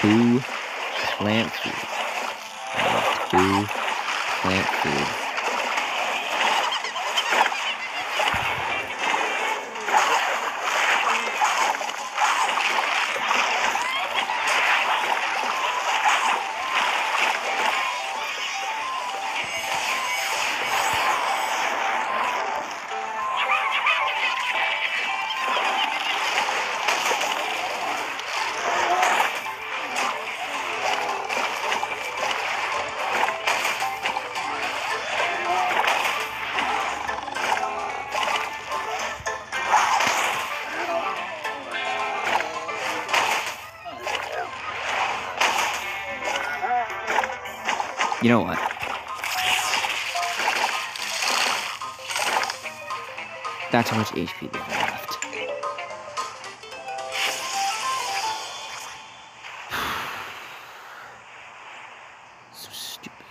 two plant food. Two plant food. You know what? That's how much HP they have left. so stupid.